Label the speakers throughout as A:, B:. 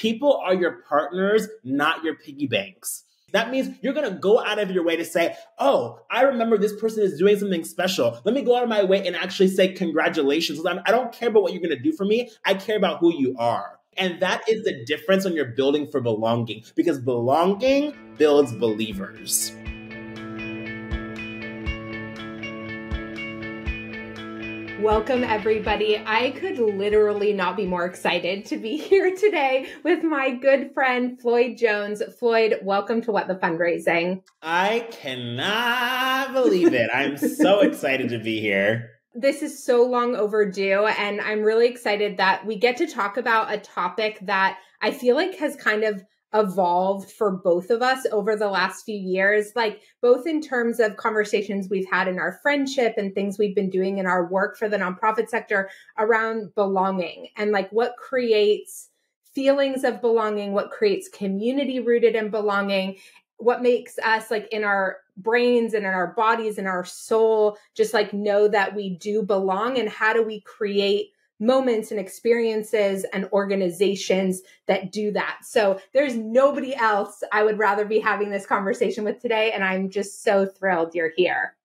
A: people are your partners, not your piggy banks. That means you're gonna go out of your way to say, Oh, I remember this person is doing something special. Let me go out of my way and actually say congratulations. I don't care about what you're gonna do for me, I care about who you are. And that is the difference when you're building for belonging because belonging builds believers.
B: Welcome, everybody. I could literally not be more excited to be here today with my good friend Floyd Jones. Floyd, welcome to What the Fundraising.
A: I cannot believe it. I'm so excited to be here.
B: This is so long overdue, and I'm really excited that we get to talk about a topic that I feel like has kind of evolved for both of us over the last few years, like both in terms of conversations we've had in our friendship and things we've been doing in our work for the nonprofit sector around belonging and like what creates feelings of belonging, what creates community rooted in belonging, what makes us like in our brains and in our bodies and our soul just like know that we do belong and how do we create moments and experiences and organizations that do that. So there's nobody else I would rather be having this conversation with today. And I'm just so thrilled you're here.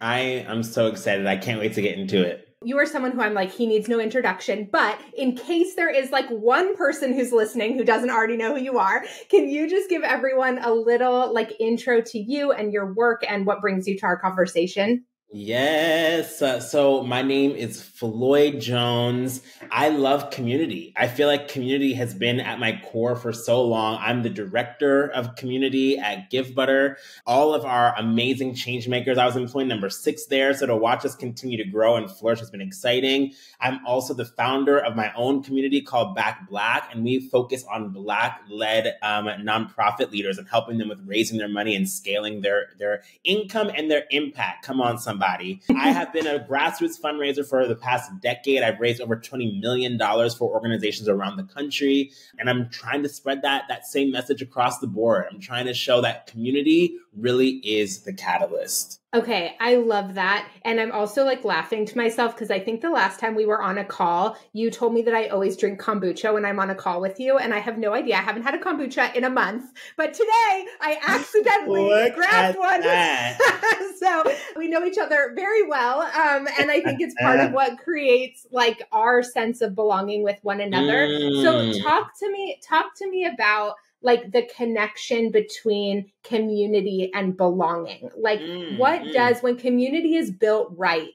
A: I am so excited. I can't wait to get into it.
B: You are someone who I'm like, he needs no introduction. But in case there is like one person who's listening who doesn't already know who you are, can you just give everyone a little like intro to you and your work and what brings you to our conversation?
A: Yes. Uh, so my name is Floyd Jones. I love community. I feel like community has been at my core for so long. I'm the director of community at Givebutter. All of our amazing change makers. I was employee number six there. So to watch us continue to grow and flourish has been exciting. I'm also the founder of my own community called Back Black, and we focus on Black led um, nonprofit leaders and helping them with raising their money and scaling their, their income and their impact. Come on, somebody somebody. I have been a grassroots fundraiser for the past decade. I've raised over $20 million for organizations around the country. And I'm trying to spread that, that same message across the board. I'm trying to show that community really is the catalyst.
B: Okay, I love that. And I'm also like laughing to myself because I think the last time we were on a call, you told me that I always drink kombucha when I'm on a call with you. And I have no idea. I haven't had a kombucha in a month. But today I accidentally grabbed one. so we know each other very well. Um, and I think it's part of what creates like our sense of belonging with one another. Mm. So talk to me, talk to me about like the connection between community and belonging. Like, mm, what mm. does, when community is built right,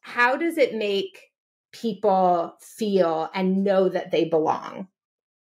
B: how does it make people feel and know that they belong?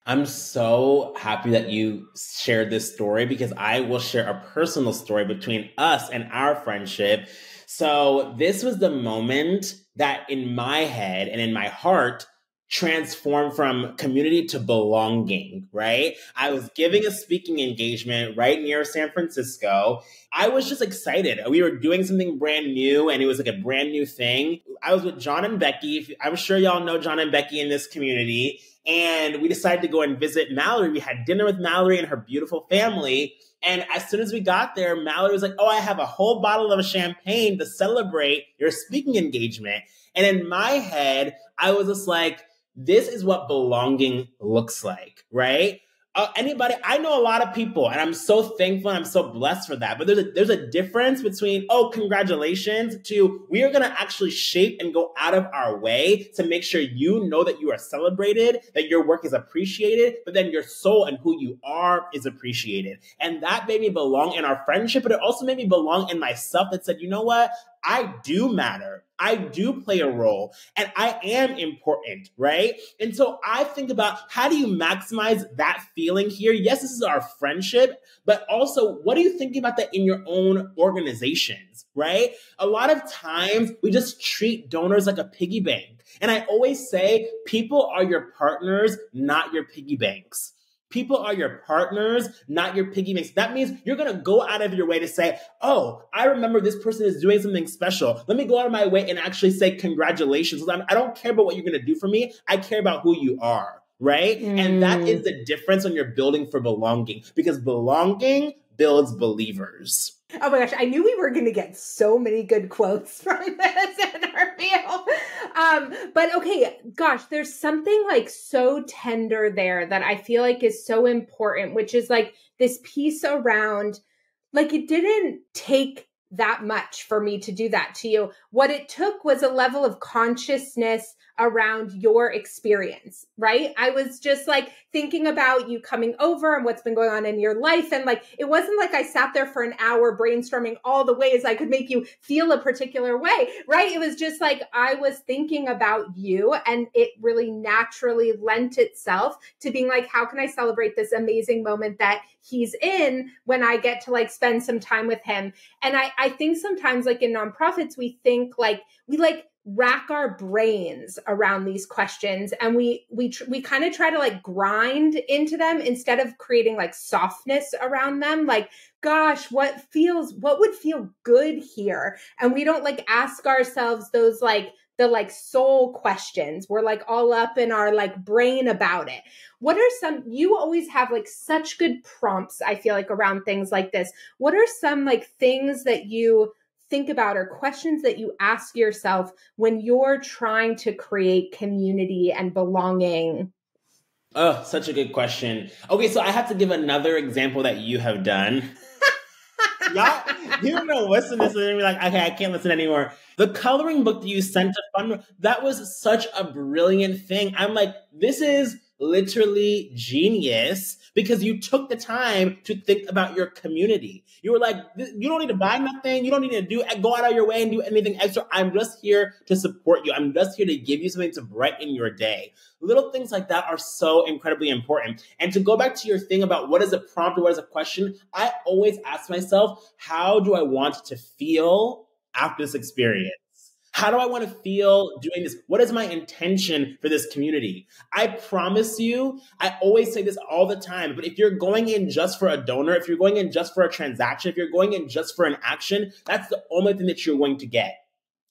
A: I'm so happy that you shared this story because I will share a personal story between us and our friendship. So, this was the moment that in my head and in my heart, transform from community to belonging, right? I was giving a speaking engagement right near San Francisco. I was just excited. We were doing something brand new and it was like a brand new thing. I was with John and Becky. I'm sure y'all know John and Becky in this community. And we decided to go and visit Mallory. We had dinner with Mallory and her beautiful family. And as soon as we got there, Mallory was like, Oh, I have a whole bottle of champagne to celebrate your speaking engagement. And in my head, I was just like, this is what belonging looks like, right? Uh, anybody, I know a lot of people, and I'm so thankful and I'm so blessed for that. But there's a, there's a difference between, oh, congratulations, to we are going to actually shape and go out of our way to make sure you know that you are celebrated, that your work is appreciated, but then your soul and who you are is appreciated. And that made me belong in our friendship, but it also made me belong in myself that said, you know what? I do matter. I do play a role and I am important, right? And so I think about how do you maximize that feeling here? Yes, this is our friendship, but also what are you thinking about that in your own organizations, right? A lot of times we just treat donors like a piggy bank. And I always say people are your partners, not your piggy banks. People are your partners, not your piggy banks. That means you're going to go out of your way to say, Oh, I remember this person is doing something special. Let me go out of my way and actually say congratulations. I don't care about what you're going to do for me. I care about who you are. Right. Mm. And that is the difference when you're building for belonging because belonging builds believers.
B: Oh my gosh, I knew we were going to get so many good quotes from this interview. Um, but okay, gosh, there's something like so tender there that I feel like is so important, which is like this piece around like it didn't take that much for me to do that to you. What it took was a level of consciousness around your experience, right? I was just like thinking about you coming over and what's been going on in your life. And like, it wasn't like I sat there for an hour brainstorming all the ways I could make you feel a particular way, right? It was just like I was thinking about you and it really naturally lent itself to being like, how can I celebrate this amazing moment that he's in when I get to like spend some time with him? And I, I think sometimes like in nonprofits, we think like, we like, rack our brains around these questions and we we tr- we kind of try to like grind into them instead of creating like softness around them like gosh what feels what would feel good here? And we don't like ask ourselves those like the like soul questions. We're like all up in our like brain about it. What are some you always have like such good prompts i feel like around things like this. What are some like things that you think about or questions that you ask yourself when you're trying to create community and belonging?
A: Oh, such a good question. Okay, so I have to give another example that you have done. Y'all, you know, listen to this and be like, okay, I can't listen anymore. The coloring book that you sent to Fun, that was such a brilliant thing. I'm like, this is literally genius because you took the time to think about your community. You were like, you don't need to buy nothing. You don't need to do eh, go out of your way and do anything extra. I'm just here to support you. I'm just here to give you something to brighten your day. Little things like that are so incredibly important. And to go back to your thing about what is a prompt or what is a question, I always ask myself, how do I want to feel after this experience? How do I want to feel doing this? What is my intention for this community? I promise you, I always say this all the time, but if you're going in just for a donor, if you're going in just for a transaction, if you're going in just for an action, that's the only thing that you're going to get.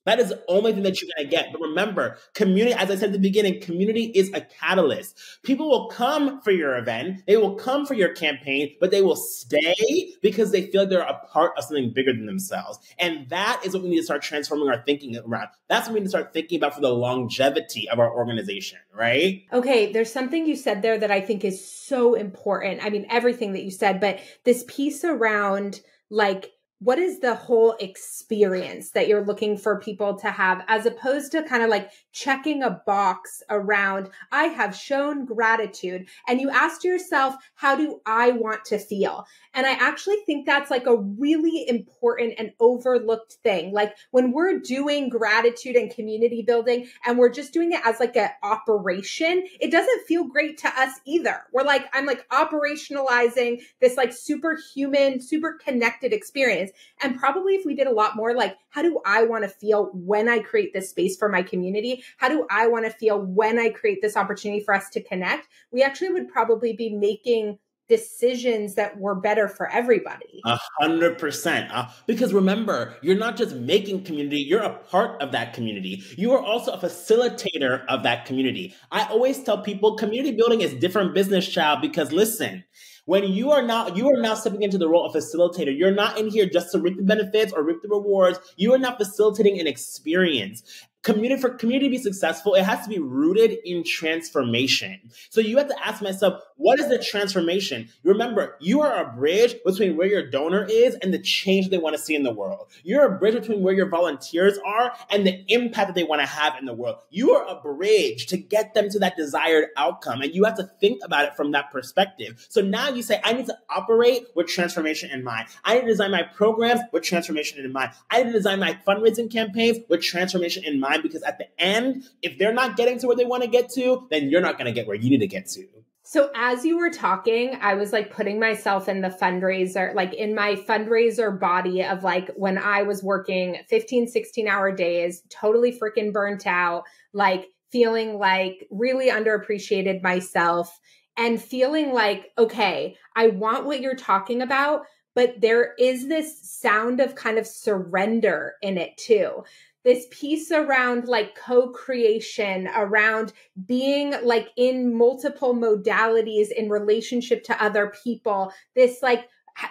A: That is the only thing that you're going to get. But remember, community, as I said at the beginning, community is a catalyst. People will come for your event, they will come for your campaign, but they will stay because they feel they're a part of something bigger than themselves. And that is what we need to start transforming our thinking around. That's what we need to start thinking about for the longevity of our organization, right?
B: Okay, there's something you said there that I think is so important. I mean, everything that you said, but this piece around like, what is the whole experience that you're looking for people to have as opposed to kind of like checking a box around i have shown gratitude and you asked yourself how do i want to feel? And i actually think that's like a really important and overlooked thing. Like when we're doing gratitude and community building and we're just doing it as like an operation it doesn't feel great to us either. We're like i'm like operationalizing this like superhuman super connected experience. And probably if we did a lot more like, how do I want to feel when I create this space for my community? How do I want to feel when I create this opportunity for us to connect? We actually would probably be making decisions that were better for everybody.
A: A hundred percent. Uh, because remember, you're not just making community, you're a part of that community. You are also a facilitator of that community. I always tell people community building is different business child because listen, when you are not, you are now stepping into the role of facilitator. You're not in here just to reap the benefits or reap the rewards. You are now facilitating an experience community for community to be successful, it has to be rooted in transformation. So you have to ask myself, what is the transformation? Remember, you are a bridge between where your donor is and the change they want to see in the world. You're a bridge between where your volunteers are and the impact that they want to have in the world. You are a bridge to get them to that desired outcome. And you have to think about it from that perspective. So now you say, I need to operate with transformation in mind. I need to design my programs with transformation in mind. I need to design my fundraising campaigns with transformation in mind because at the end, if they're not getting to where they want to get to, then you're not going to get where you need to get to.
B: So as you were talking, I was like putting myself in the fundraiser, like in my fundraiser body of like when I was working 15, 16 hour days, totally freaking burnt out, like feeling like really underappreciated myself and feeling like, okay, I want what you're talking about, but there is this sound of kind of surrender in it too this piece around like co-creation around being like in multiple modalities in relationship to other people this like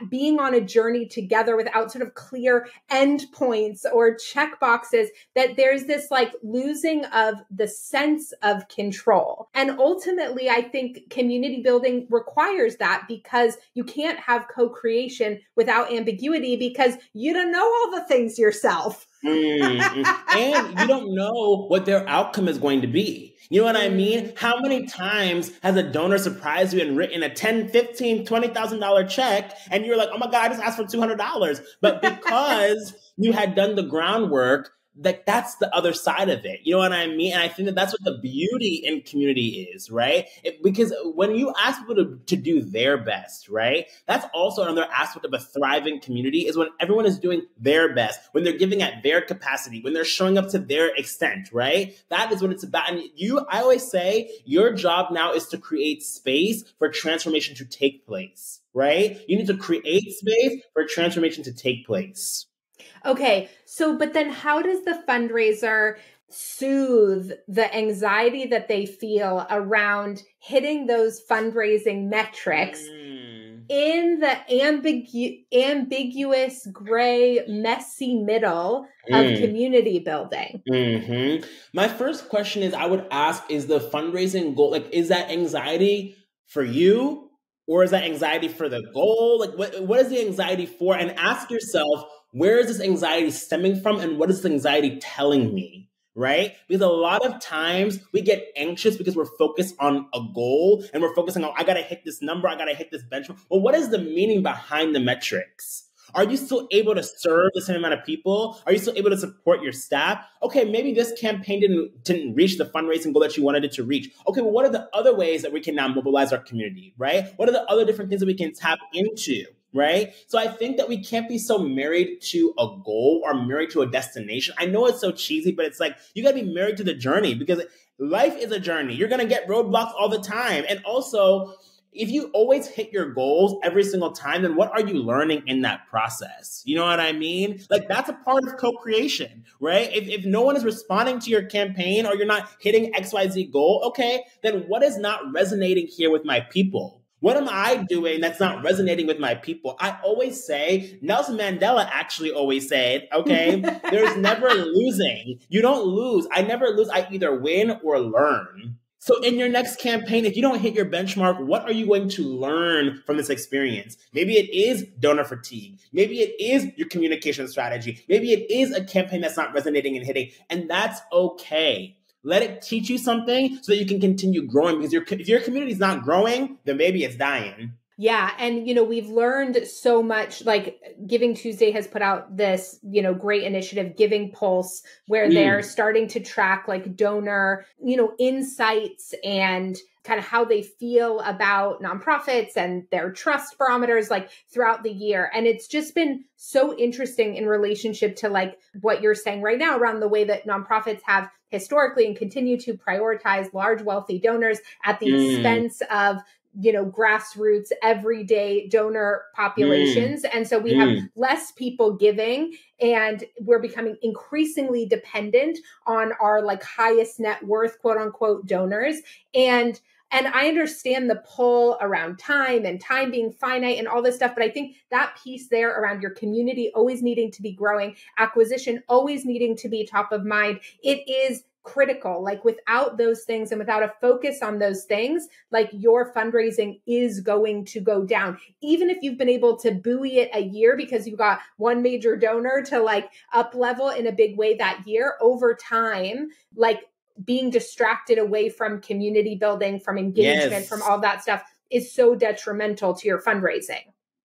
B: being on a journey together without sort of clear endpoints or check boxes, that there's this like losing of the sense of control. And ultimately, I think community building requires that because you can't have co creation without ambiguity because you don't know all the things yourself.
A: Mm-hmm. And you don't know what their outcome is going to be. You know what I mean? How many times has a donor surprised you and written a 10, 15, $20,000 check and you're like, oh my God, I just asked for $200. But because you had done the groundwork, like that's the other side of it. You know what I mean? And I think that that's what the beauty in community is, right? It, because when you ask people to, to do their best, right? That's also another aspect of a thriving community is when everyone is doing their best, when they're giving at their capacity, when they're showing up to their extent, right? That is what it's about. And you, I always say, your job now is to create space for transformation to take place, right? You need to create space for transformation to take place.
B: Okay. So, but then how does the fundraiser soothe the anxiety that they feel around hitting those fundraising metrics mm. in the ambigu- ambiguous, gray, messy middle mm. of community building?
A: Mm-hmm. My first question is I would ask is the fundraising goal, like, is that anxiety for you? Or is that anxiety for the goal? Like, what, what is the anxiety for? And ask yourself, where is this anxiety stemming from and what is this anxiety telling me? Right? Because a lot of times we get anxious because we're focused on a goal and we're focusing on, I gotta hit this number, I gotta hit this benchmark. Well, what is the meaning behind the metrics? Are you still able to serve the same amount of people? Are you still able to support your staff? Okay, maybe this campaign didn't, didn't reach the fundraising goal that you wanted it to reach. Okay, well, what are the other ways that we can now mobilize our community, right? What are the other different things that we can tap into? Right? So I think that we can't be so married to a goal or married to a destination. I know it's so cheesy, but it's like you gotta be married to the journey because life is a journey. You're gonna get roadblocks all the time. And also, if you always hit your goals every single time, then what are you learning in that process? You know what I mean? Like that's a part of co-creation, right? If, if no one is responding to your campaign or you're not hitting XYZ goal, okay, then what is not resonating here with my people? What am I doing that's not resonating with my people? I always say, Nelson Mandela actually always said, okay, there's never losing. You don't lose. I never lose. I either win or learn. So in your next campaign, if you don't hit your benchmark, what are you going to learn from this experience? Maybe it is donor fatigue. Maybe it is your communication strategy. Maybe it is a campaign that's not resonating and hitting. And that's okay. Let it teach you something so that you can continue growing. Because your, if your community is not growing, then maybe it's dying.
B: Yeah. And, you know, we've learned so much. Like Giving Tuesday has put out this, you know, great initiative, Giving Pulse, where mm. they're starting to track like donor, you know, insights and kind of how they feel about nonprofits and their trust barometers like throughout the year. And it's just been so interesting in relationship to like what you're saying right now around the way that nonprofits have historically and continue to prioritize large wealthy donors at the mm. expense of you know grassroots everyday donor populations mm. and so we mm. have less people giving and we're becoming increasingly dependent on our like highest net worth quote unquote donors and and I understand the pull around time and time being finite and all this stuff, but I think that piece there around your community always needing to be growing, acquisition always needing to be top of mind, it is critical. Like without those things and without a focus on those things, like your fundraising is going to go down. Even if you've been able to buoy it a year because you got one major donor to like up level in a big way that year over time, like being distracted away from community building, from engagement, yes. from all that stuff is so detrimental to your fundraising.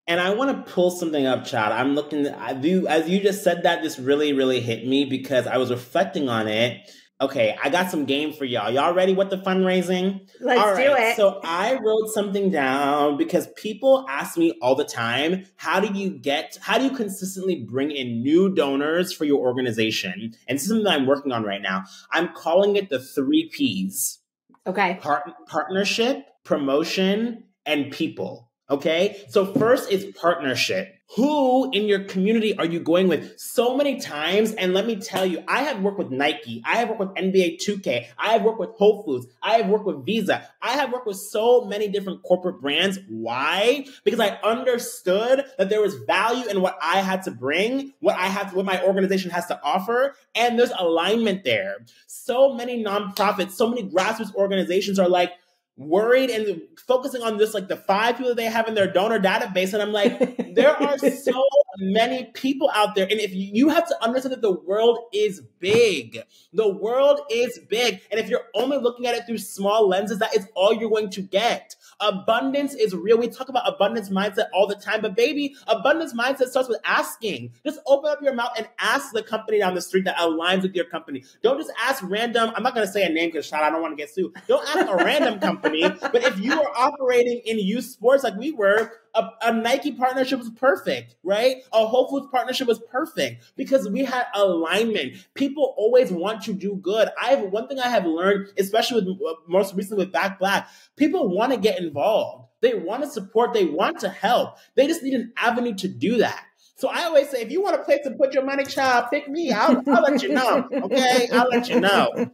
A: And I want to pull something up, Chad. I'm looking, I do, as you just said that, this really, really hit me because I was reflecting on it Okay, I got some game for y'all. Y'all ready with the fundraising?
B: Let's all right, do it.
A: So I wrote something down because people ask me all the time, how do you get how do you consistently bring in new donors for your organization? And this is something that I'm working on right now. I'm calling it the 3 Ps.
B: Okay.
A: Part- partnership, promotion, and people. Okay. So first is partnership. Who in your community are you going with so many times? And let me tell you, I have worked with Nike. I have worked with NBA 2K. I have worked with Whole Foods. I have worked with Visa. I have worked with so many different corporate brands. Why? Because I understood that there was value in what I had to bring, what I have, what my organization has to offer. And there's alignment there. So many nonprofits, so many grassroots organizations are like, worried and focusing on this like the five people they have in their donor database. And i'm like there are so many people out there. And if you, have to understand that the world is big the world is big. And if you're only looking at it through small lenses that is all you're going to get. Abundance is real. We talk about abundance mindset all the time but baby abundance mindset starts with asking. Just open up your mouth and ask the company down the street that aligns with your company. Don't just ask random i'm not going to say a name because shot, i don't want to get sued. Don't ask a random company. But if you are operating in youth sports like we were, a, a, Nike partnership was perfect, right? A Whole Foods partnership was perfect because we had alignment. People always want to do good. I have one thing I have learned, especially with uh, most recently with Back Black. People want to get involved. They want to support. They want to help. They just need an avenue to do that. So I always say, if you want a place to put your money, child, pick me. I'll, I'll let you know. Okay, I'll let you know.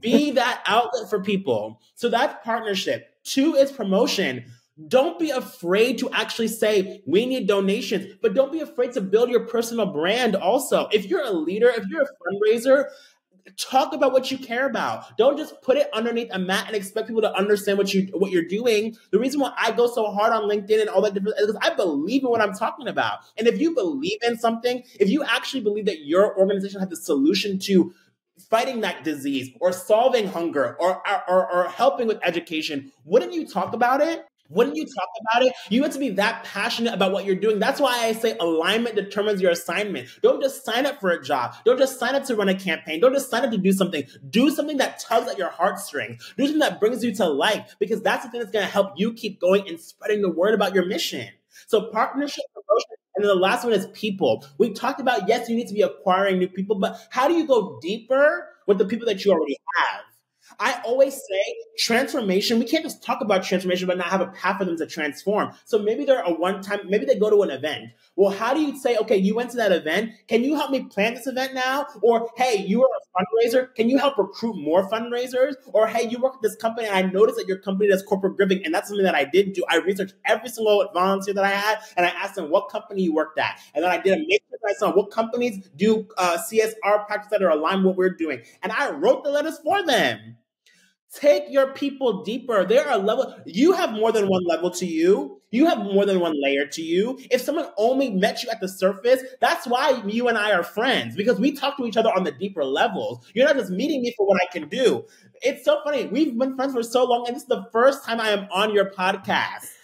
A: Be that outlet for people. So that's partnership. Two is promotion. Don't be afraid to actually say we need donations, but don't be afraid to build your personal brand also. If you're a leader, if you're a fundraiser, talk about what you care about. Don't just put it underneath a mat and expect people to understand what you what you're doing. The reason why I go so hard on LinkedIn and all that different is because I believe in what I'm talking about. And if you believe in something, if you actually believe that your organization has the solution to fighting that disease or solving hunger or, or, or helping with education, wouldn't you talk about it? Wouldn't you talk about it? You have to be that passionate about what you're doing. That's why I say alignment determines your assignment. Don't just sign up for a job. Don't just sign up to run a campaign. Don't just sign up to do something. Do something that tugs at your heartstrings. Do something that brings you to life because that's the thing that's going to help you keep going and spreading the word about your mission. So partnership, promotion, and then the last one is people. We talked about, yes, you need to be acquiring new people, but how do you go deeper with the people that you already have? I always say transformation, we can't just talk about transformation, but not have a path for them to transform. So maybe they're a one time, maybe they go to an event. Well, how do you say, okay, you went to that event. Can you help me plan this event now? Or, hey, you are a fundraiser. Can you help recruit more fundraisers? Or, hey, you work at this company and I noticed that your company does corporate giving. And that's something that I did do. I researched every single volunteer that I had and I asked them what company you worked at. And then I did a matrix on what companies do uh, CSR practices that are aligned with what we're doing. And I wrote the letters for them. Take your people deeper. There are level. You have more than one level to you. You have more than one layer to you. If someone only met you at the surface, that's why you and I are friends because we talk to each other on the deeper levels. You're not just meeting me for what I can do. It's so funny. We've been friends for so long, and this is the first time I am on your podcast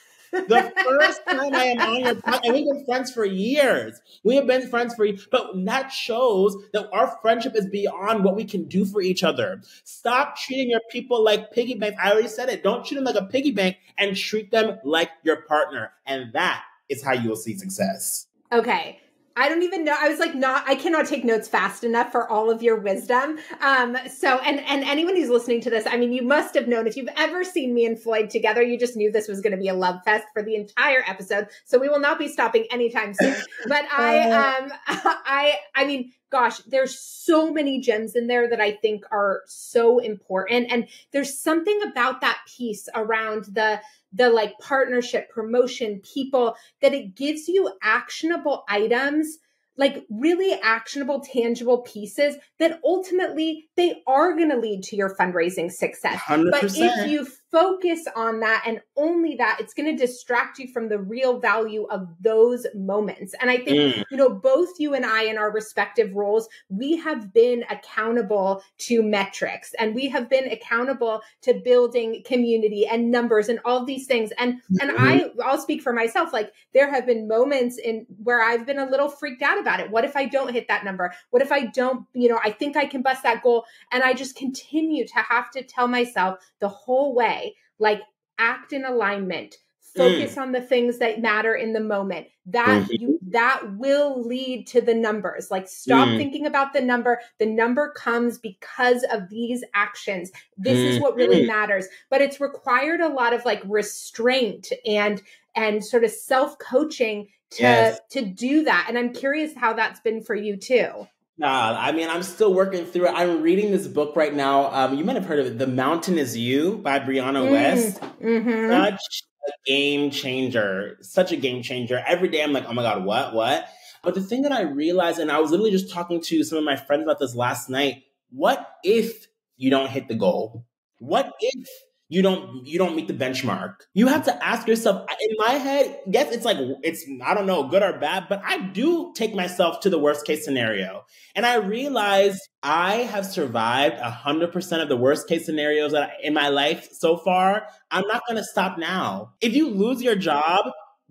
A: the first time I am on your podcast, and we've been friends for years. We have been friends for years, but that shows that our friendship is beyond what we can do for each other. Stop treating your people like piggy banks. I already said it. Don't treat them like a piggy bank and treat them like your partner. And that is how you will see success.
B: Okay. I don't even know. I was like, not. I cannot take notes fast enough for all of your wisdom. Um. So, and and anyone who's listening to this, I mean, you must have known if you've ever seen me and Floyd together, you just knew this was going to be a love fest for the entire episode. So we will not be stopping anytime soon. But I, um, I, I mean, gosh, there's so many gems in there that I think are so important, and there's something about that piece around the the like partnership, promotion, people, that it gives you actionable items like really actionable tangible pieces that ultimately they are going to lead to your fundraising success 100%. but if you focus on that and only that, it's going to distract you from the real value of those moments. And I think, mm. you know, both you and I, in our respective roles, we have been accountable to metrics and we have been accountable to building community and numbers and all these things. And, mm-hmm. and I, I'll speak for myself. Like there have been moments in where I've been a little freaked out about it. What if I don't hit that number? What if I don't, you know, I think I can bust that goal. And I just continue to have to tell myself the whole way like act in alignment focus mm. on the things that matter in the moment that mm-hmm. you that will lead to the numbers like stop mm. thinking about the number the number comes because of these actions this mm. is what really mm-hmm. matters but it's required a lot of like restraint and and sort of self coaching to yes. to do that and i'm curious how that's been for you too
A: Nah, I mean, I'm still working through it. I'm reading this book right now. Um, you might have heard of it, "The Mountain Is You" by Brianna mm. Wiest. Mm-hmm. Such a game changer. Such a game changer. Every day, I'm like, oh my god, what, what? But the thing that I realized, and I was literally just talking to some of my friends about this last night. What if you don't hit the goal? What if you don't you don't meet the benchmark. You have to ask yourself in my head, yes, it's like it's I don't know, good or bad, but I do take myself to the worst case scenario. And I realize I have survived 100% of the worst case scenarios that I, in my life so far. I'm not going to stop now. If you lose your job,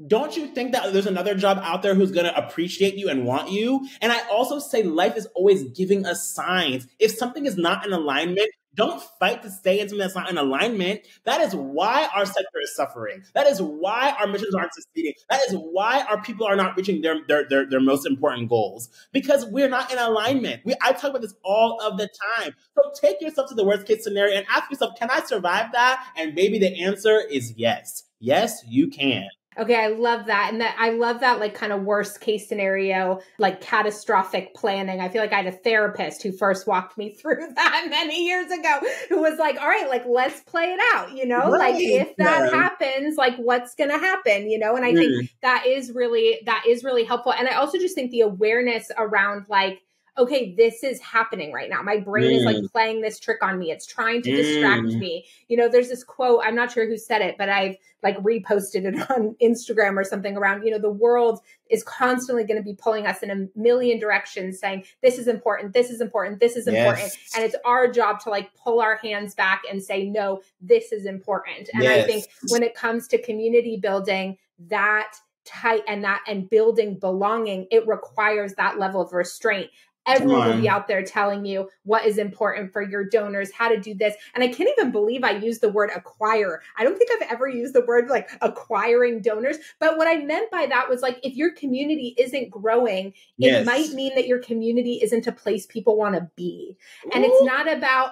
A: don't you think that there's another job out there who's going to appreciate you and want you? And I also say life is always giving us signs. If something is not in alignment, don't fight to stay in something that's not in alignment. That is why our sector is suffering. That is why our missions aren't succeeding. That is why our people are not reaching their their their, their most important goals because we're not in alignment. We, I talk about this all of the time. So take yourself to the worst case scenario and ask yourself, can I survive that? And maybe the answer is yes. Yes, you can.
B: Okay, I love that. And that I love that like kind of worst case scenario, like catastrophic planning. I feel like I had a therapist who first walked me through that many years ago who was like, "All right, like let's play it out, you know? Right. Like if that yeah. happens, like what's going to happen, you know?" And I mm. think that is really that is really helpful. And I also just think the awareness around like okay, this is happening right now. My brain mm. is like mm. playing this trick on me. It's trying to distract mm. me. You know, there's this quote, I'm not sure who said it, but I've like reposted it on Instagram or something around, you know, the world is constantly going to be pulling us in a million directions saying, this is important, this is important, this is important. Yes. And it's our job to like pull our hands back and say, no, this is important. And yes. I think when it comes to community building, that tight and that and building belonging it requires that level of restraint Everyone will be out there telling you what is important for your donors, how to do this. And I can't even believe I used the word acquire. I don't think I've ever used the word like acquiring donors. But what I meant by that was like if your community isn't growing, yes. it might mean that your community isn't a place people want to be. And Ooh. it's not about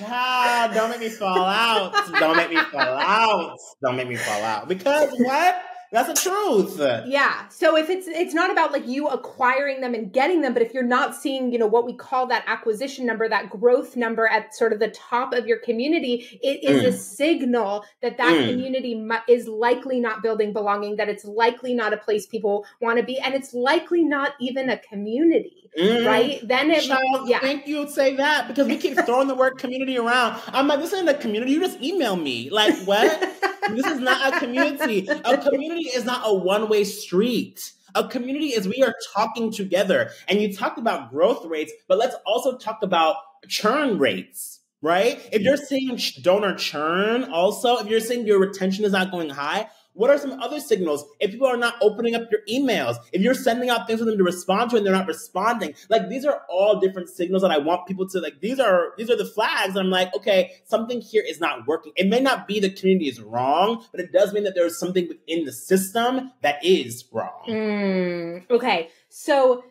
A: Child, don't make me fall out. Don't make me fall out. Don't make me fall out. Because what? That's the truth.
B: Yeah. So if it's it's not about like you acquiring them and getting them, but if you're not seeing, you know, what we call that acquisition number, that growth number at sort of the top of your community, it is mm. a signal that that mm. community mu- is likely not building belonging, that it's likely not a place people want to be, and it's likely not even a community, mm. right? Then it,
A: Child, yeah. Thank you say that because we keep throwing the word community around. I'm like, this isn't a community. You just email me. Like what? this is not a community. A community is not a one way street. A community is we are talking together. And you talked about growth rates, but let's also talk about churn rates, right? If you're seeing donor churn also, if you're seeing your retention is not going high, what are some other signals? If people are not opening up your emails, if you're sending out things for them to respond to and they're not responding, like these are all different signals that I want people to like. These are these are the flags. I'm like, okay, something here is not working. It may not be the community is wrong, but it does mean that there is something within the system that is wrong.
B: Mm, okay, so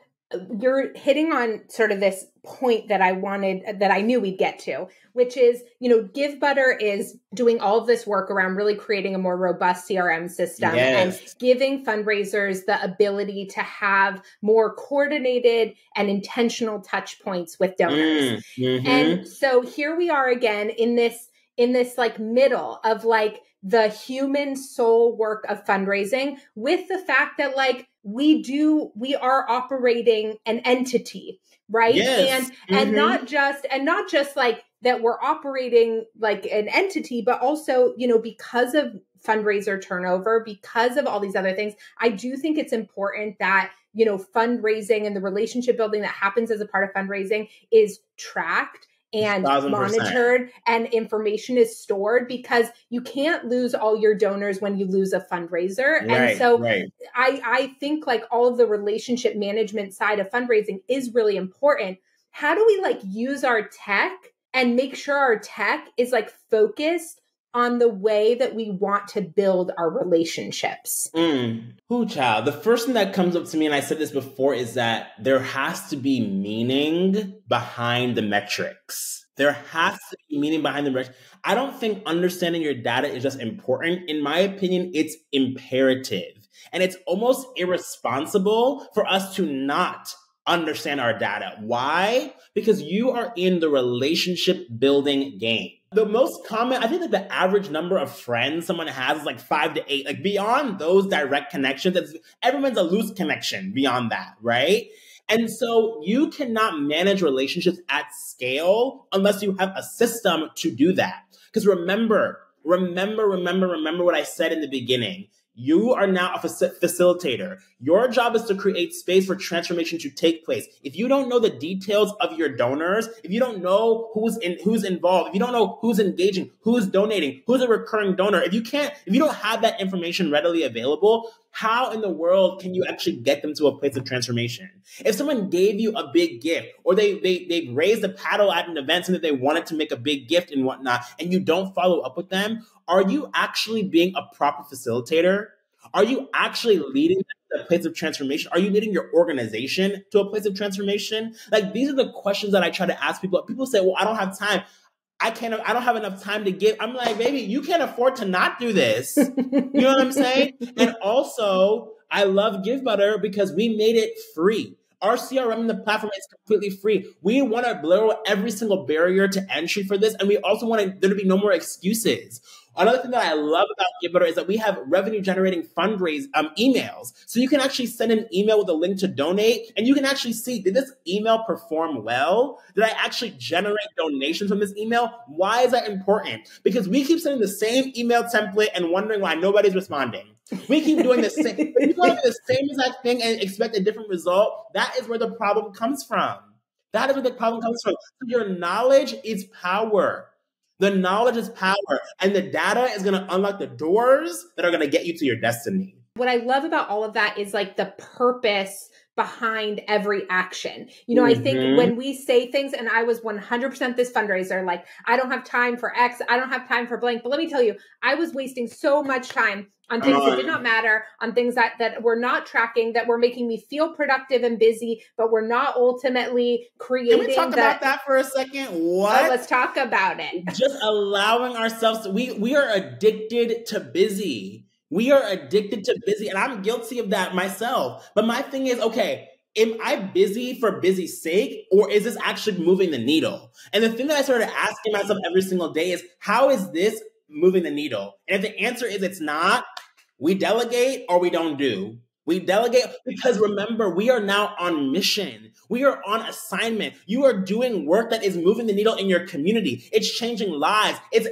B: you're hitting on sort of this point that I wanted that I knew we'd get to, which is, you know, Give Givebutter is doing all of this work around really creating a more robust CRM system yes. and giving fundraisers the ability to have more coordinated and intentional touch points with donors. Mm, mm-hmm. And so here we are again in this in this like middle of like the human soul work of fundraising with the fact that like we do we are operating an entity right yes. and mm-hmm. and not just and not just like that we're operating like an entity but also you know because of fundraiser turnover because of all these other things i do think it's important that you know fundraising and the relationship building that happens as a part of fundraising is tracked and monitored and information is stored because you can't lose all your donors when you lose a fundraiser. Right, and so right. i i think like all of the relationship management side of fundraising is really important. How do we like use our tech and make sure our tech is like focused on the way that we want to build our relationships.
A: Mm. Who child? The first thing that comes up to me, and I said this before, is that there has to be meaning behind the metrics. There has to be meaning behind the metrics. I don't think understanding your data is just important. In my opinion, it's imperative. And it's almost irresponsible for us to not understand our data. Why? Because you are in the relationship building game. The most common, I think that the average number of friends someone has is like five to eight. Like beyond those direct connections, everyone's a loose connection beyond that, right? And so you cannot manage relationships at scale unless you have a system to do that. Because remember, remember, remember, remember what I said in the beginning. You are now a facilitator. Your job is to create space for transformation to take place. If you don't know the details of your donors, if you don't know who's in who's involved, if you don't know who's engaging, who's donating, who's a recurring donor, if you can't, if you don't have that information readily available, how in the world can you actually get them to a place of transformation? If someone gave you a big gift or they they they raised a paddle at an event and that they wanted to make a big gift and whatnot, and you don't follow up with them, are you actually being a proper facilitator? Are you actually leading a place of transformation? Are you leading your organization to a place of transformation? Like these are the questions that I try to ask people. People say, "Well, I don't have time." I can't. I don't have enough time to give. I'm like, baby, you can't afford to not do this. you know what I'm saying? And also, I love Give GiveButter because we made it free. Our CRM and the platform is completely free. We want to blow every single barrier to entry for this, and we also want there to be no more excuses. Another thing that I love about GiveButter is that we have revenue generating fundraise um, emails. So you can actually send an email with a link to donate and you can actually see, did this email perform well? Did I actually generate donations from this email? Why is that important? Because we keep sending the same email template and wondering why nobody's responding. We keep doing the same. if you want to do the same exact thing and expect a different result, that is where the problem comes from. That is where the problem comes from. Your knowledge is power. The knowledge is power, and the data is going to unlock the doors that are going to get you to your destiny.
B: What I love about all of that is like the purpose behind every action. You know, mm-hmm. I think mm-hmm. when we say things, and I was 100% this fundraiser, like, I don't have time for X, I don't have time for blank. But let me tell you, I was wasting so much time on things that did not matter, on things that that were not tracking, that were making me feel productive and busy, but were not ultimately creating.
A: Can we talk
B: the,
A: about that for a second? What?
B: Oh, let's talk about it.
A: Just allowing ourselves. To, we we are addicted to busy. We are addicted to busy, and I'm guilty of that myself. But my thing is, okay, am I busy for busy's sake, or is this actually moving the needle? And the thing that I started asking myself every single day is, how is this moving the needle? And if the answer is it's not, we delegate or we don't do. We delegate because remember, we are now on mission. We are on assignment. You are doing work that is moving the needle in your community. It's changing lives. It's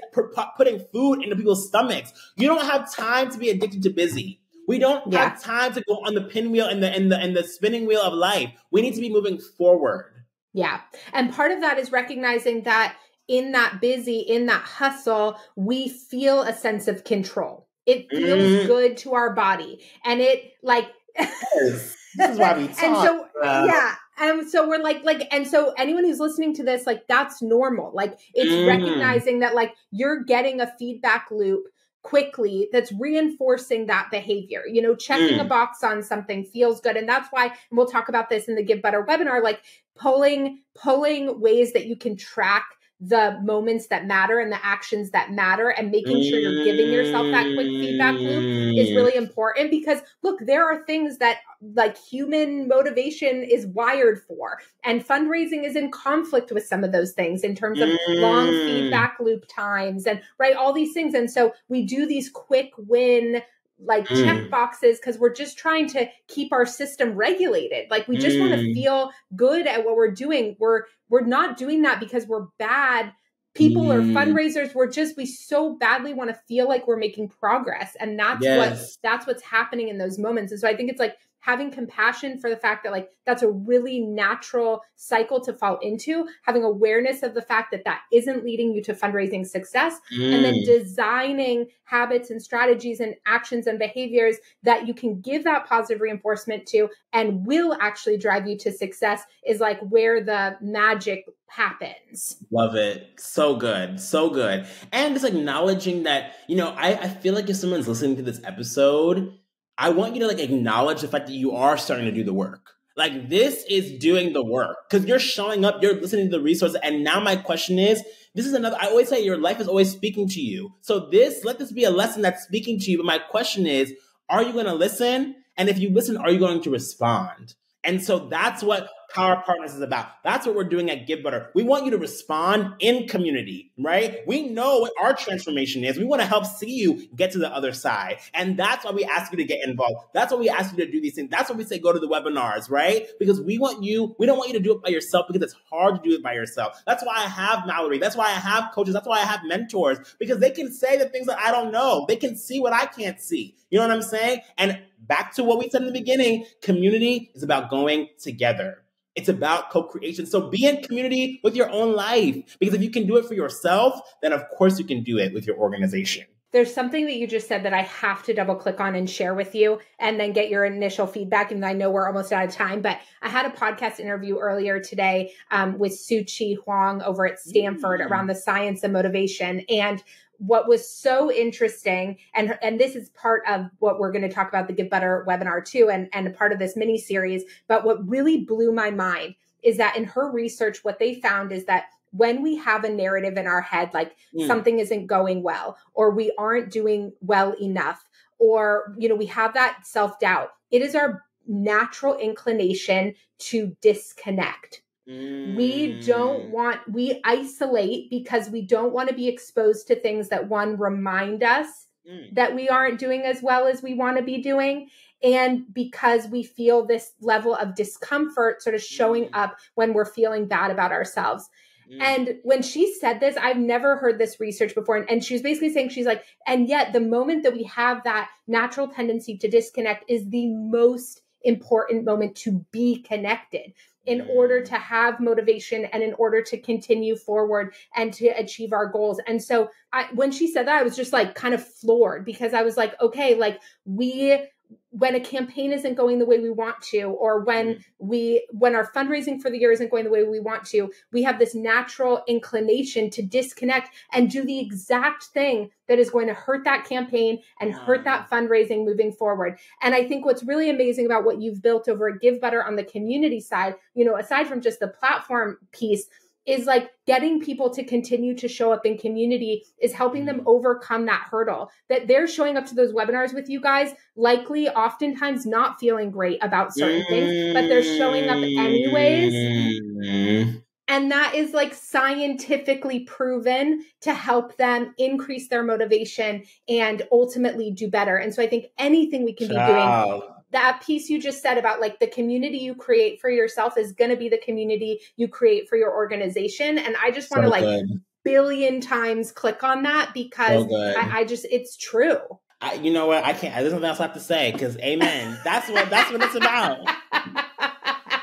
A: putting food into people's stomachs. You don't have time to be addicted to busy. We don't yeah. have time to go on the pinwheel and the and the and the spinning wheel of life. We need to be moving forward.
B: Yeah. And part of that is recognizing that in that busy, in that hustle, we feel a sense of control it feels mm. good to our body. And it like
A: yes. This is why we talk.
B: and so yeah. And so we're like, like, and so anyone who's listening to this, like, that's normal. Like, it's mm. recognizing that, like, you're getting a feedback loop quickly that's reinforcing that behavior. You know, checking mm. a box on something feels good. And that's why, and we'll talk about this in the GiveButter webinar, like pulling, pulling ways that you can track the moments that matter and the actions that matter and making sure you're giving yourself that quick feedback loop is really mm. important because look there are things that like human motivation is wired for and fundraising is in conflict with some of those things in terms of long mm. feedback loop times and right all these things and so we do these quick win like mm. check boxes because we're just trying to keep our system regulated like we just mm. want to feel good at what we're doing we're we're not doing that because we're bad people mm. or fundraisers we're just we so badly want to feel like we're making progress and that's yes. what that's what's happening in those moments and so i think it's like having compassion for the fact that like that's a really natural cycle to fall into having awareness of the fact that that isn't leading you to fundraising success mm. and then mm. designing habits and strategies and actions and behaviors that you can give that positive reinforcement to and will actually drive you to success is like where the magic happens.
A: Love it. So good. So good. And just acknowledging that, you know, I, I feel like if someone's listening to this episode, I want you to like acknowledge the fact that you are starting to do the work. Like this is doing the work because you're showing up, you're listening to the resources. And now my question is, this is another, I always say your life is always speaking to you. So this, let this be a lesson that's speaking to you. But my question is, are you going to listen? And if you listen, are you going to respond? And so that's what Power Partners is about. That's what we're doing at Givebutter. We want you to respond in community, right? We know what our transformation is. We want to help see you get to the other side. And that's why we ask you to get involved. That's why we ask you to do these things. That's why we say go to the webinars, right? Because we want you, we don't want you to do it by yourself because it's hard to do it by yourself. That's why I have Mallory. That's why I have coaches. That's why I have mentors because they can say the things that I don't know. They can see what I can't see. You know what I'm saying? And back to what we said in the beginning, community is about going together. It's about co-creation. So be in community with your own life. Because if you can do it for yourself, then of course you can do it with your organization.
B: There's something that you just said that I have to double click on and share with you and then get your initial feedback. And I know we're almost out of time, but I had a podcast interview earlier today um, with Szu-chi Huang over at Stanford mm. around the science of motivation. And what was so interesting and and this is part of what we're going to talk about the Givebutter webinar too and and a part of this mini series but what really blew my mind is that in her research what they found is that when we have a narrative in our head like mm. something isn't going well or we aren't doing well enough or you know we have that self-doubt it is our natural inclination to disconnect we don't mm. want, we isolate because we don't want to be exposed to things that one remind us mm. that we aren't doing as well as we want to be doing. And because we feel this level of discomfort sort of showing mm. up when we're feeling bad about ourselves. Mm. And when she said this, I've never heard this research before. And, and she was basically saying, she's like, and yet the moment that we have that natural tendency to disconnect is the most important moment to be connected in order to have motivation and in order to continue forward and to achieve our goals. And so I, when she said that, I was just like kind of floored because I was like, okay, like we when a campaign isn't going the way we want to or when mm. we when our fundraising for the year isn't going the way we want to we have this natural inclination to disconnect and do the exact thing that is going to hurt that campaign and hurt that fundraising moving forward and i think what's really amazing about what you've built over at Givebutter on the community side you know aside from just the platform piece is like getting people to continue to show up in community is helping them mm-hmm. overcome that hurdle that they're showing up to those webinars with you guys likely oftentimes not feeling great about certain things but they're showing up anyways mm-hmm. and that is like scientifically proven to help them increase their motivation and ultimately do better and so i think anything we can be doing that piece you just said about like the community you create for yourself is going to be the community you create for your organization. And I just want to so like good. billion times click on that because so I, I, just, it's true.
A: I, you know what? I can't, there's nothing else I have to say because amen. that's what, that's what it's about.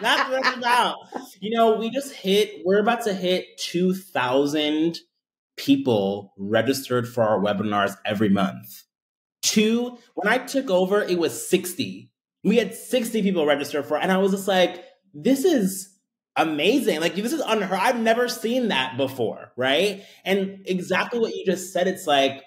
A: that's what it's about. You know, we just hit, we're about to hit 2,000 people registered for our webinars every month. Two, when I took over, it was 60 we had 60 people register for it. and i was just like this is amazing. Like this is unheard i've never seen that before right? And exactly what you just said it's like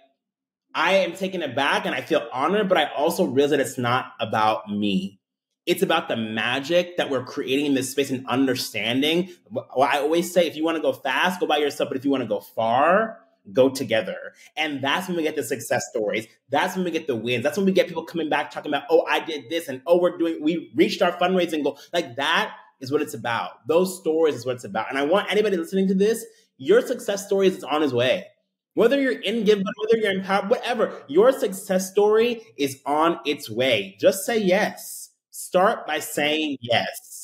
A: i am taken aback and i feel honored but i also realize that it's not about me. It's about the magic that we're creating in this space and understanding. I always say if you want to go fast go by yourself but if you want to go far go together. And that's when we get the success stories. That's when we get the wins. That's when we get people coming back talking about, oh, I did this and oh, we're doing, we reached our fundraising goal. Like that is what it's about. Those stories is what it's about. And I want anybody listening to this, your success story is on his way. Whether you're in Give, whether you're in Power, whatever, your success story is on its way. Just say yes. Start by saying yes.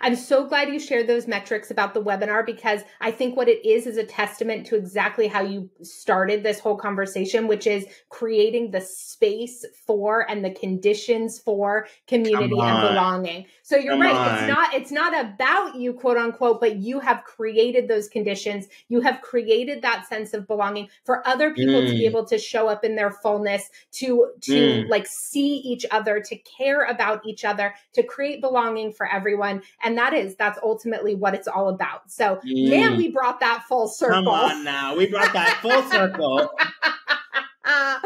B: I'm so glad you shared those metrics about the webinar because I think what it is is a testament to exactly how you started this whole conversation, which is creating the space for and the conditions for community and belonging. So you're Come right. On. It's not it's not about you, quote unquote, but you have created those conditions. You have created that sense of belonging for other people mm. to be mm. able to show up in their fullness, to to mm. like see each other, to care about each other, to create belonging for everyone. And that is that's ultimately what it's all about. So mm. man, we brought that full circle. Come
A: on now. We brought that full circle.
B: Uh,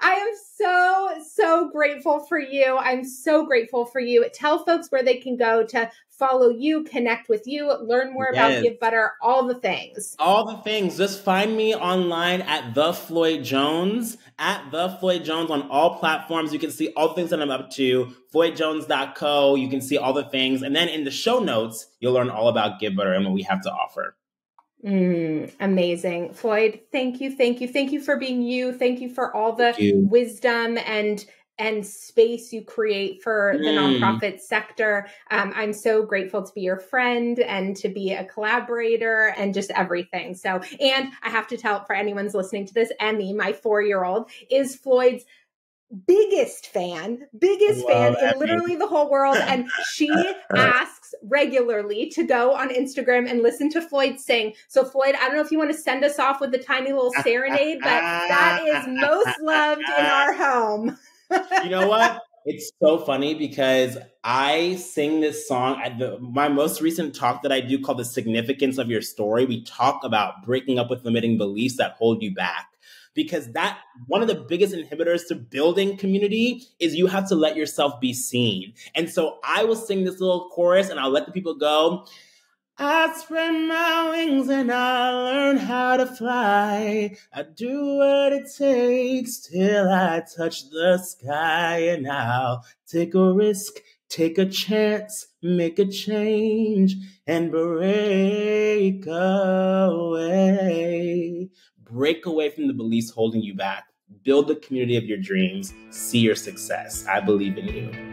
B: I am so, so grateful for you. I'm so grateful for you. Tell folks where they can go to follow you, connect with you, learn more yes. about Givebutter, all the things.
A: All the things. Just find me online at The Floyd Jones, at The Floyd Jones on all platforms. You can see all the things that I'm up to, floydjones.co. You can see all the things. And then in the show notes, you'll learn all about Givebutter and what we have to offer.
B: Mm, amazing. Floyd, thank you, thank you, thank you for being you. Thank you for all the wisdom and and space you create for mm. the nonprofit sector. Um, I'm so grateful to be your friend and to be a collaborator and just everything. So, and I have to tell for anyone's listening to this, Emmy, my four year old, is Floyd's biggest fan, biggest fan in literally the whole world. And she uh-huh. asks regularly to go on Instagram and listen to Floyd sing. So, Floyd, I don't know if you want to send us off with a tiny little serenade, but that is most loved in our home.
A: you know what? It's so funny because I sing this song at the, my most recent talk that I do called The Significance of Your Story. We talk about breaking up with limiting beliefs that hold you back because that one of the biggest inhibitors to building community is you have to let yourself be seen. And so I will sing this little chorus and I'll let the people go. I spread my wings and I learn how to fly. I do what it takes till I touch the sky and I'll take a risk, take a chance, make a change and break away break away from the beliefs holding you back, build the community of your dreams, see your success. I believe in you.